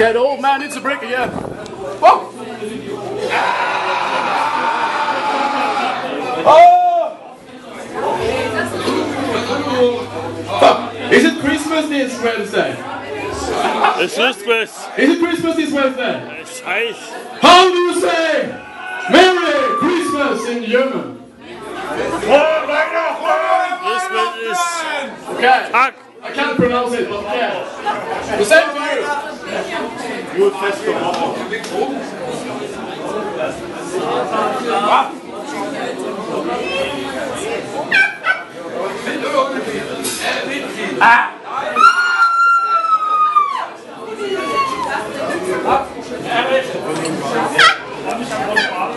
Okay, old man needs a break again. Whoa! Ah. Oh! Is it Christmas this Wednesday? It's Christmas. Is it Christmas this Wednesday? It's heiß. How do you say Merry Christmas in German? Christmas is Okay. I can't pronounce it, but yeah. The same for you. Nur feste Woche. Achtung!